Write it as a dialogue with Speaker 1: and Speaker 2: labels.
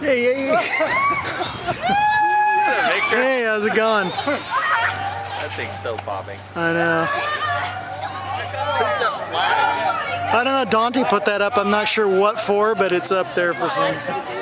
Speaker 1: hey, hey, hey. hey, how's it going?
Speaker 2: That thing's so bobbing.
Speaker 1: I know. I don't know. Dante put that up. I'm not sure what for, but it's up there for some.